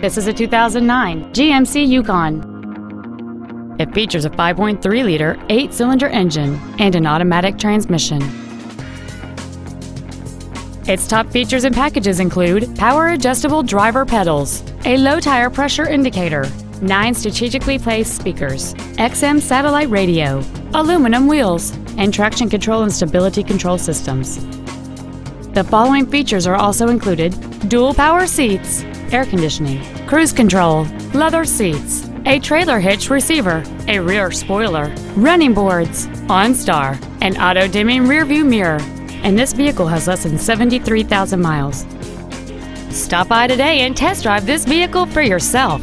This is a 2009 GMC Yukon. It features a 5.3-liter eight-cylinder engine and an automatic transmission. Its top features and packages include power adjustable driver pedals, a low tire pressure indicator, nine strategically placed speakers, XM satellite radio, aluminum wheels, and traction control and stability control systems. The following features are also included dual power seats, air conditioning, cruise control, leather seats, a trailer hitch receiver, a rear spoiler, running boards, OnStar, an auto dimming rearview mirror, and this vehicle has less than 73,000 miles. Stop by today and test drive this vehicle for yourself.